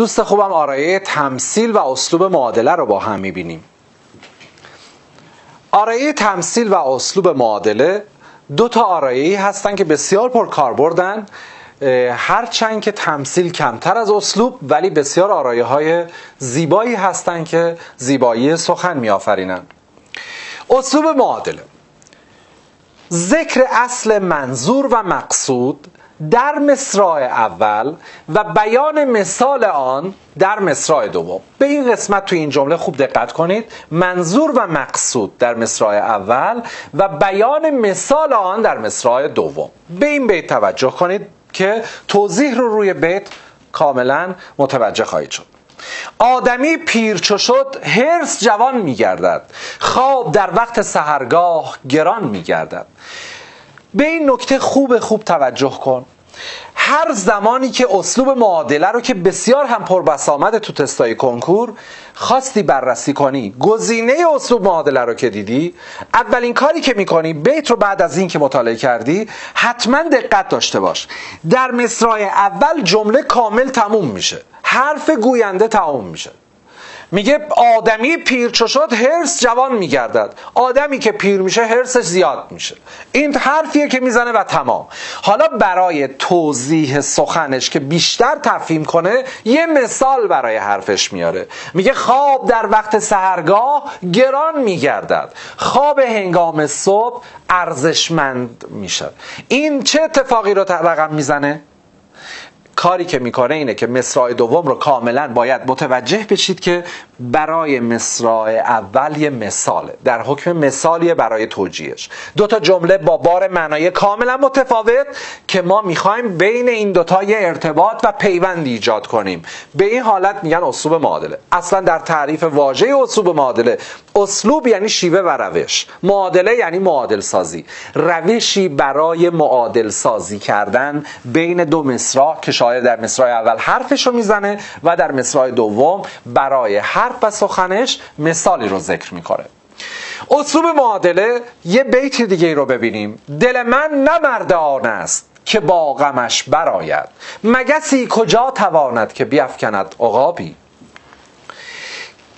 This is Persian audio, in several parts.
دوست خوبم آرایه تمثیل و اسلوب معادله رو با هم می‌بینیم. آرایه تمثیل و اسلوب معادله دو تا آرایه هستن که بسیار پر کاربردن. هرچند که تمثیل کمتر از اسلوب ولی بسیار آرایه های زیبایی هستند که زیبایی سخن میآفرینند اسلوب معادله. ذکر اصل منظور و مقصود در مصرع اول و بیان مثال آن در مصرع دوم. به این قسمت تو این جمله خوب دقت کنید. منظور و مقصود در مصرع اول و بیان مثال آن در مصرع دوم. به این بیت توجه کنید که توضیح رو روی بیت کاملا متوجه خواهید شد. آدمی پیر چو شد هرس جوان میگردد. خواب در وقت سهرگاه گران میگردد. به این نکته خوب خوب توجه کن. هر زمانی که اسلوب معادله رو که بسیار هم پربسامد تو تستای کنکور خواستی بررسی کنی گزینه اسلوب معادله رو که دیدی اولین کاری که می‌کنی بیت رو بعد از این که مطالعه کردی حتما دقت داشته باش. در مصرع اول جمله کامل تموم میشه. حرف گوینده تموم میشه. میگه آدمی پیر چو شد هرس جوان میگردد. آدمی که پیر میشه هرسش زیاد میشه. این حرفیه که می‌زنه و تمام. حالا برای توضیح سخنش که بیشتر تفهیم کنه یه مثال برای حرفش میاره. میگه خواب در وقت سهرگاه گران میگردد. خواب هنگام صبح ارزشمند میشه این چه اتفاقی رو رقم می‌زنه؟ کاری که می‌کنه اینه که مصرع دوم رو کاملا باید متوجه بشید که برای مصرع اول یه مثاله. در حکم مثالیه برای توجیهش. دو تا جمله با بار معنای کاملا متفاوت که ما می‌خوایم بین این دوتا یه ارتباط و پیوند ایجاد کنیم. به این حالت میگن اسلوب معادله. اصلا در تعریف واژه اسلوب معادله اسلوب یعنی شیوه و روش. معادله یعنی معادل سازی روشی برای معادل سازی کردن بین دو مصرع که شاید در مصرع اول حرفش رو می‌زنه و در مصرع دوم برای حرف و سخنش مثالی رو ذکر می‌کنه. اسلوب معادله یه بیت دیگه رو ببینیم. دل من نمرد آن است که با غمش براید مگسی کجا تواند که بیافکند عقابی؟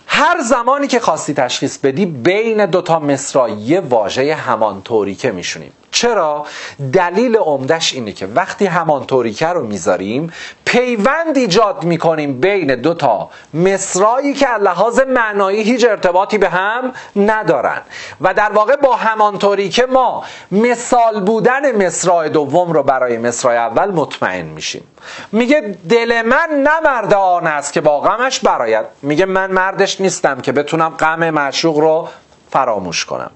هر زمانی که خواستی تشخیص بدی بین دوتا مصرعی واژه همانطوری که میشونیم. چرا دلیل عمدش اینه که وقتی همانطوری که رو می‌ذاریم پیوند ایجاد می‌کنیم بین دو تا مصرایی که لحاظ معنایی هیچ ارتباطی به هم ندارن. و در واقع با همانطوری که ما مثال بودن مصرع دوم رو برای مصرع اول مطمئن میشیم. میگه دل من نه مرد آن است که با غمش براید. میگه من مردش نیستم که بتونم غم معشوق رو فراموش کنم.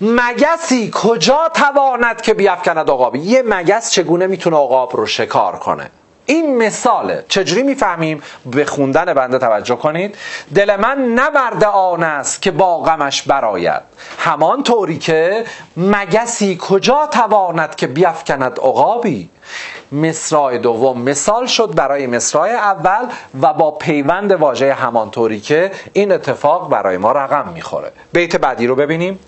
مگسی کجا تواند که بیافکند عقابی؟ یه مگس چگونه می‌تونه عقاب رو شکار کنه؟ این مثاله. چجوری می‌فهمیم؟ به خوندن بنده توجه کنید. دل من نبرده آن است که با غمش براید همان طوری که مگسی کجا تواند که بیافکند عقابی؟ مصرع دوم مثال شد برای مصرع اول و با پیوند واژه همانطوری که این اتفاق برای ما رقم می‌خوره. بیت بعدی رو ببینیم.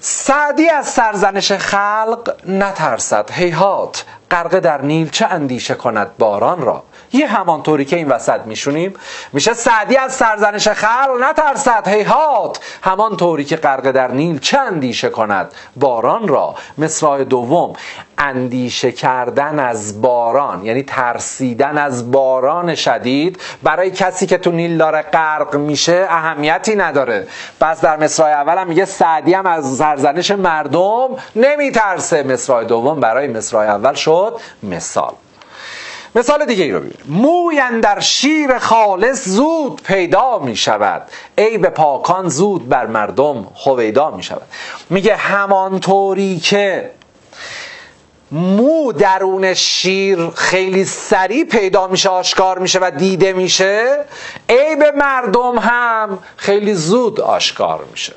سعدی از سرزنش خلق نترسد. هیهات غرقه در نیل چه اندیشه کند باران را؟ یه همانطوری که این وسط میشونیم میشه سعدی از سرزنش خلق نترسد هیهات! همانطوری که غرقه در نیل چه اندیشه کند باران را؟ مصرع دوم اندیشه کردن از باران یعنی ترسیدن از باران شدید. برای کسی که تو نیل داره غرق میشه اهمیتی نداره. پس در مصرع اول هم میگه سعدی هم از سرزنش مردم نمیترسه. مصرع دوم برای مصرع اول شد. مثال. مثال دیگه ای رو ببینیم. موی در شیر خالص زود پیدا می شود. عیب پاکان زود بر مردم خویدا می شود. میگه همانطوری که مو درون شیر خیلی سریع پیدا میشه آشکار میشه و دیده میشه عیب مردم هم خیلی زود آشکار میشه.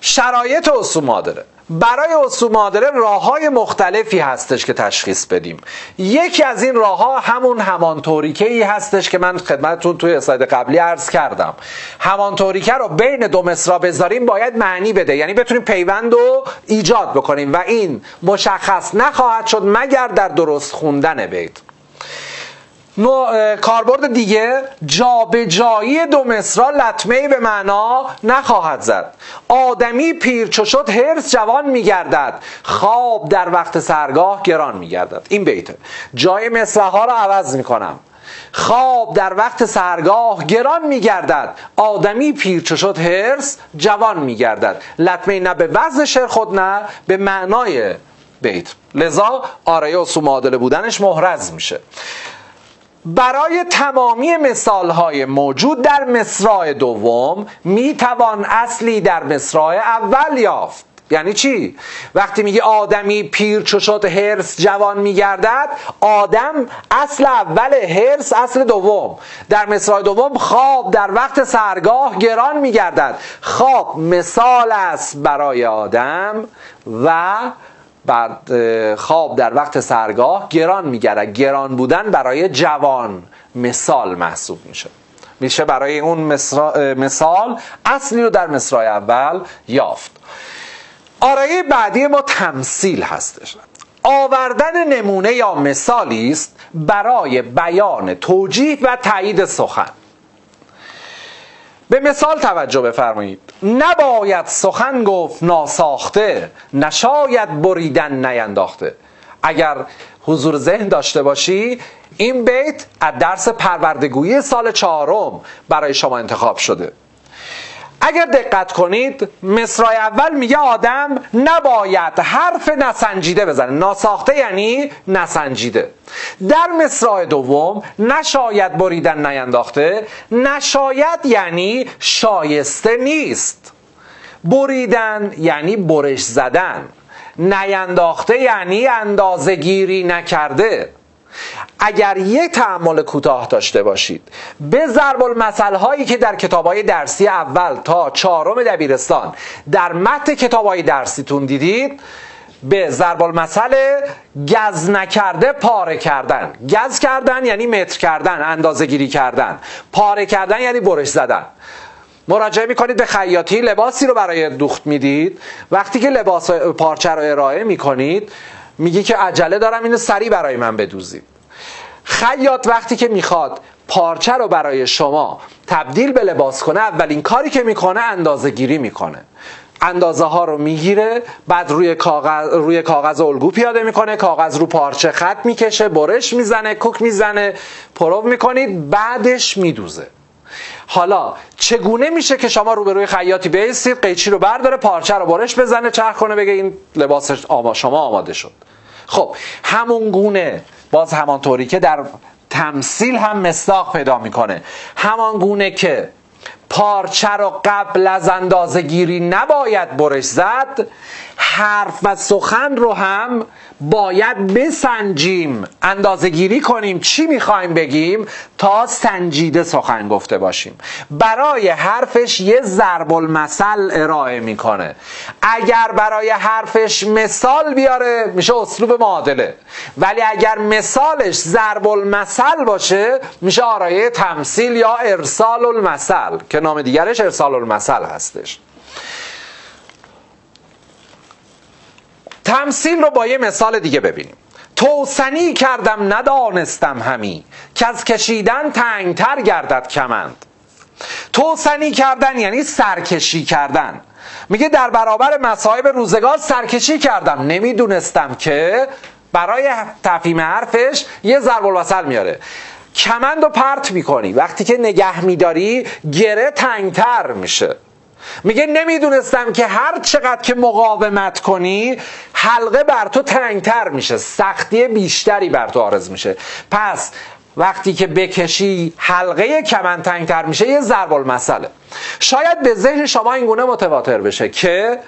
شرایط اصول داره برای اصول معادله راه های مختلفی هستش که تشخیص بدیم. یکی از این راه ها همون همان توریکه ای هستش که من خدمتتون توی اسلاید قبلی عرض کردم. همان توریکه رو بین دو مصرا بذاریم باید معنی بده. یعنی بتونیم پیوند رو ایجاد بکنیم. و این مشخص نخواهد شد مگر در درست خوندن بیت. کاربرد دیگه جابجایی دو مصرا لطمه به معنا نخواهد زد. آدمی پیر چو شد هرس جوان میگردد. خواب در وقت سرگاه گران میگردد. این بیته جای مصرها رو عوض می‌کنم. خواب در وقت سرگاه گران میگردد. آدمی پیر چو شد هرس جوان میگردد. لطمه نه به وزن شعر خود نه به معنای بیت. لذا آرایه و معادله بودنش محرز میشه. برای تمامی مثال های موجود در مصرع دوم می‌توان اصلی در مصرع اول یافت. یعنی چی؟ وقتی میگه آدمی پیر چو شد هرس جوان میگردد آدم اصل اول هرس اصل دوم. در مصرع دوم خواب در وقت سرگاه گران میگردد. خواب مثال است برای آدم و بعد خواب در وقت سرگاه گران میگرد گران بودن برای جوان مثال محسوب میشه میشه برای اون مثال اصلی رو در مصرای اول یافت. آرایه بعدی ما تمثیل هستش. آوردن نمونه یا مثالی است برای بیان توجیه و تایید سخن. به مثال توجه بفرمایید. نباید سخن گفت ناساخته نشاید بریدن نینداخته. اگر حضور ذهن داشته باشی این بیت از درس پروردگویی سال چهارم برای شما انتخاب شده. اگر دقت کنید مصرای اول میگه آدم نباید حرف نسنجیده بزنه. ناساخته یعنی نسنجیده. در مصرای دوم نشاید بریدن نینداخته. نشاید یعنی شایسته نیست. بریدن یعنی برش زدن. نینداخته یعنی اندازه گیری نکرده. اگر یک تعمل کوتاه داشته باشید به ضرب المثل هایی که در کتاب های درسی اول تا چهارم دبیرستان در متن کتاب های درسیتون دیدید به ضرب المثل گز نکرده پاره کردن. گز کردن یعنی متر کردن اندازه گیری کردن. پاره کردن یعنی برش زدن. مراجعه می‌کنید به خیاطی لباسی رو برای دوخت می‌دید. وقتی که لباس پارچه رو ارائه می‌کنید میگی که عجله دارم اینو سریع برای من بدوزید. خیاط وقتی که می‌خواد پارچه رو برای شما تبدیل به لباس کنه اولین کاری که می‌کنه اندازه گیری می‌کنه. اندازه ها رو می‌گیره بعد روی کاغذ روی کاغذ الگو پیاده می‌کنه کاغذ رو پارچه خط می‌کشه برش می‌زنه کوک می‌زنه پرو می‌کنید بعدش میدوزه. حالا چگونه میشه که شما روبروی خیاطی بیستید قیچی رو برداره پارچه رو برش بزنه چرخ کنه بگه این لباس شما آماده شد؟ خب همون گونه باز همانطوری که در تمثیل هم مصداق پیدا می‌کنه. همان گونه که پارچه رو قبل از اندازه گیری نباید برش زد حرف و سخن رو هم باید بسنجیم. اندازه گیری کنیم چی می‌خوایم بگیم؟ تا سنجیده سخن گفته باشیم. برای حرفش یه ضرب المثل ارائه می‌کنه. اگر برای حرفش مثال بیاره میشه اسلوب معادله. ولی اگر مثالش ضرب المثل باشه میشه آرایه تمثیل یا ارسال المثل که نام دیگرش ارسال المثل هستش. تمثیل رو با یه مثال دیگه ببینیم. توسنی کردم ندانستم همی. که از کشیدن تنگتر گردد کمند. توسنی کردن یعنی سرکشی کردن. میگه در برابر مصائب روزگار سرکشی کردم. نمی‌دونستم که برای تفهیم حرفش یه ضرب الوصل میاره. کمند رو پرت می‌کنی. وقتی که نگه میداری گره تنگتر میشه. میگه نمی‌دونستم که هر چقدر که مقاومت کنی حلقه بر تو تنگتر میشه. سختی بیشتری بر تو آرز میشه. پس وقتی که بکشی حلقه کمن تنگتر میشه. یه ضرب المثله. شاید به ذهن شما این گونه متواتر بشه که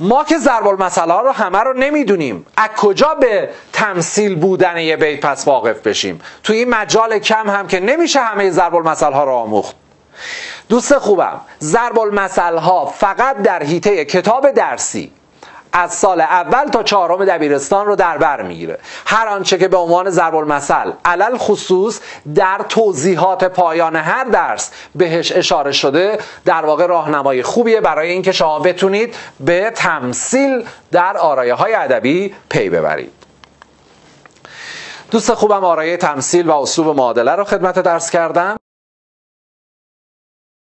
ما که ضرب ها رو همه رو نمی‌دونیم. از کجا به تمثیل بودن یه بیت پس واقف بشیم؟ تو این مجال کم هم که نمیشه همه ضرب ها رو آموخت. دوست خوبم ضرب ها فقط در حیطه کتاب درسی. از سال اول تا چهارم دبیرستان رو در بر می‌گیره. هر آنچه که به عنوان ضرب المثل علل خصوص در توضیحات پایان هر درس بهش اشاره شده در واقع راهنمای خوبیه برای اینکه شما بتونید به تمثیل در آرایه های ادبی پی ببرید. دوست خوبم آرایه تمثیل و اسلوب معادله رو خدمت درس کردم.